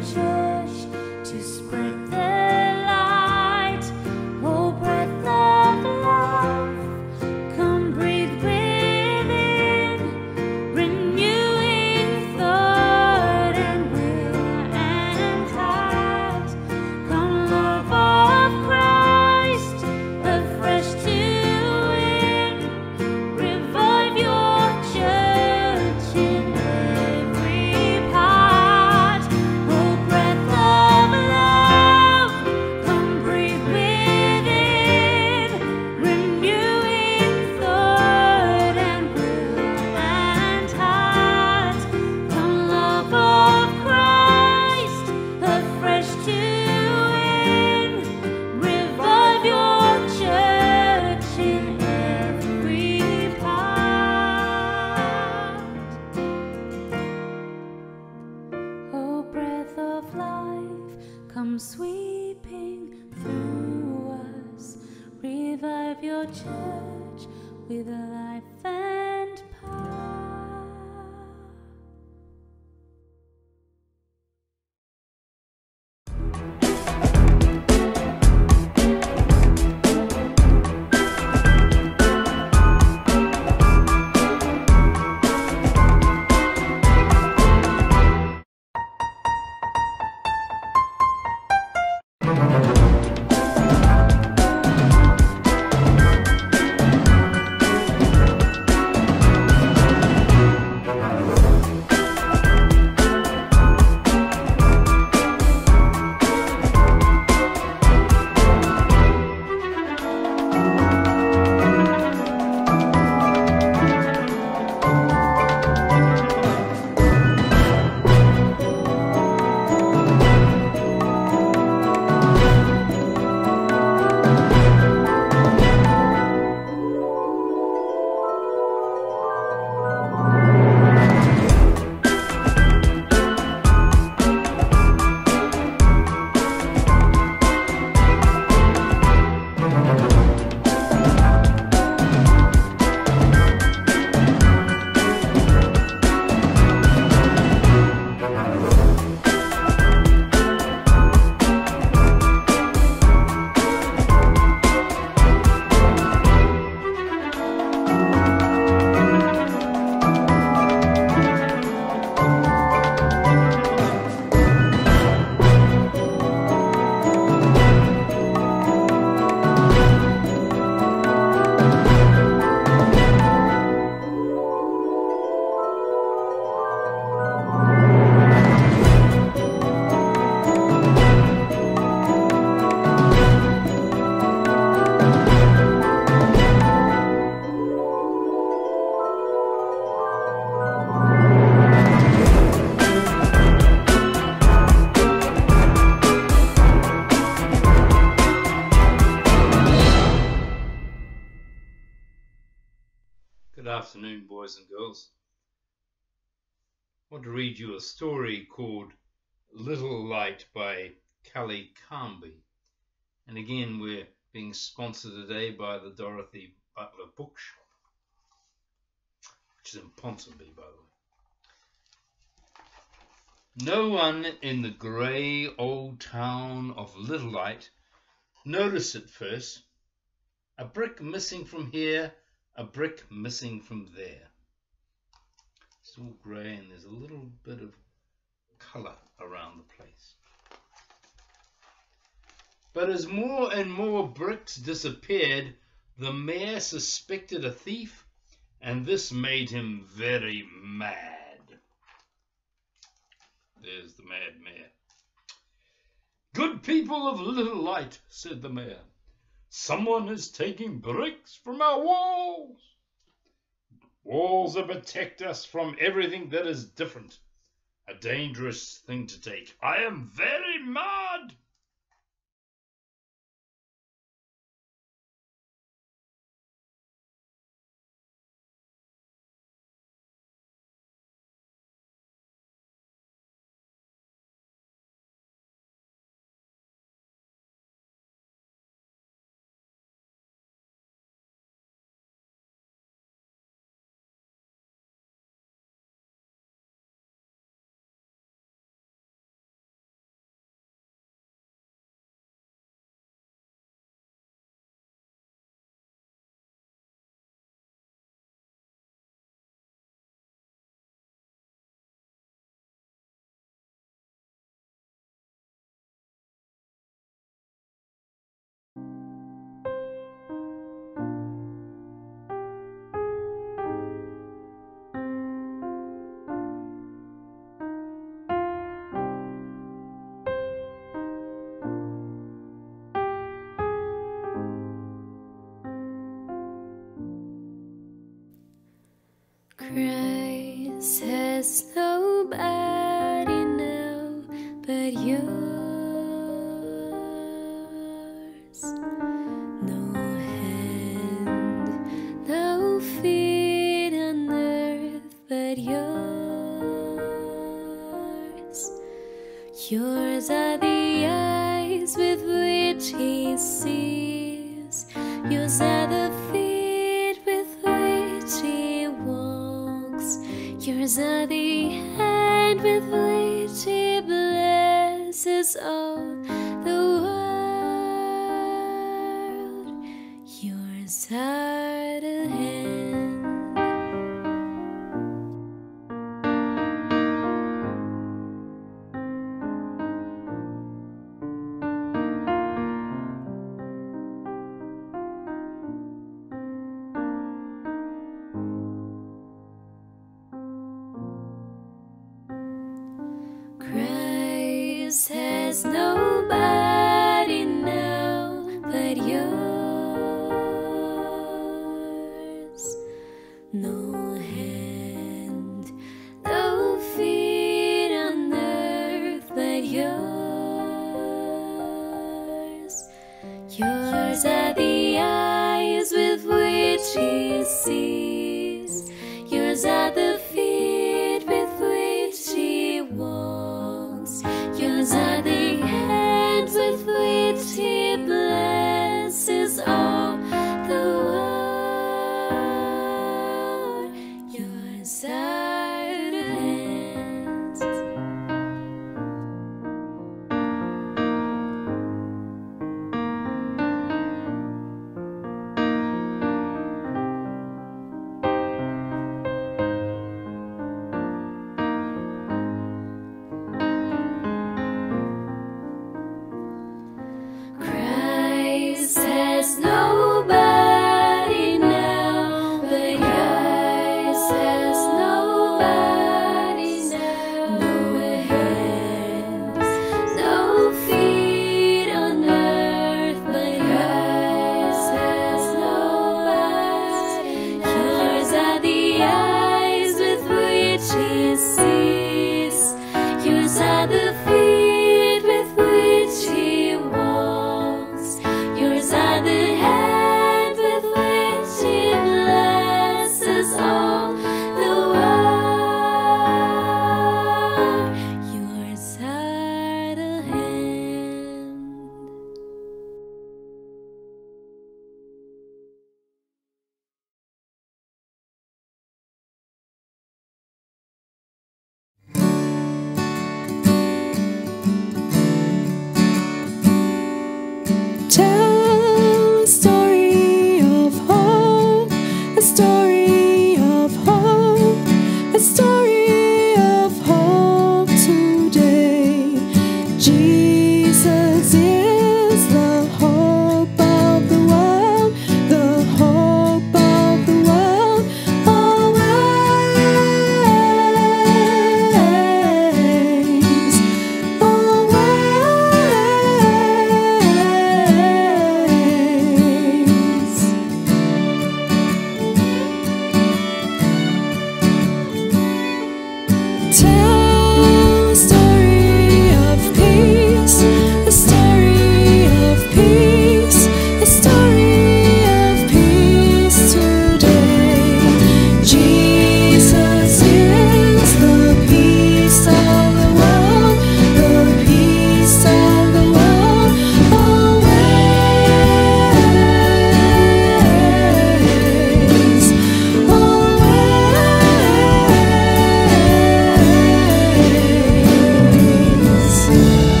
church Revive your church with a life afternoon, boys and girls. I want to read you a story called Little Light by Kelly Canby. And again, we're being sponsored today by the Dorothy Butler Bookshop, which is in Ponsonby, by the way. No one in the grey old town of Little Light noticed at first a brick missing from here a brick missing from there. It's all grey and there's a little bit of colour around the place. But as more and more bricks disappeared, the mayor suspected a thief, and this made him very mad. There's the mad mayor. Good people of Little Light, said the mayor, someone is taking bricks from our walls. Walls that protect us from everything that is different. A dangerous thing to take. I am very mad. Christ has no nobody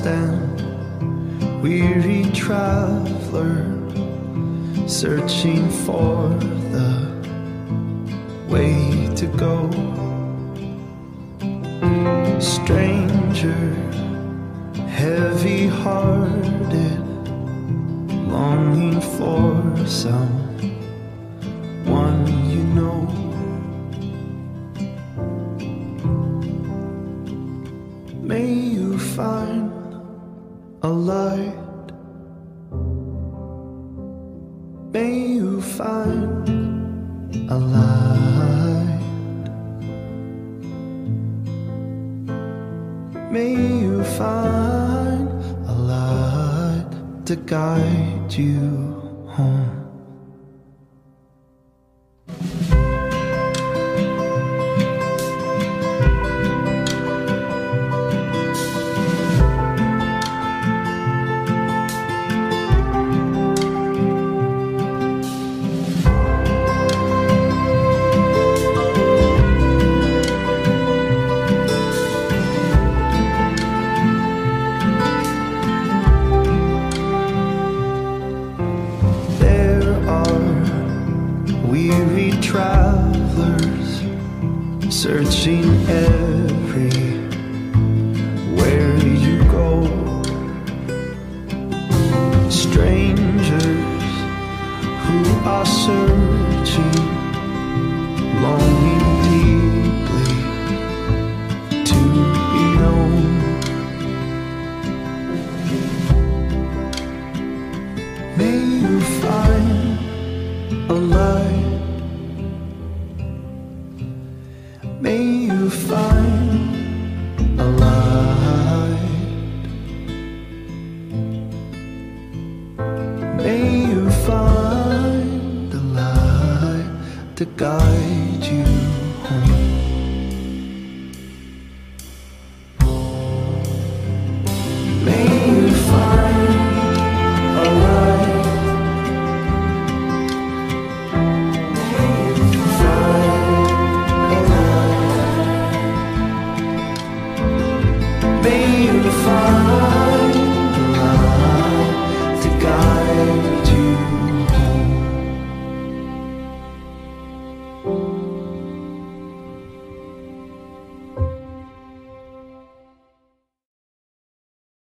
stand, weary traveler, searching for the way to go. Stranger, heavy hearted, longing for some a light. May you find a light. May you find a light to guide you home.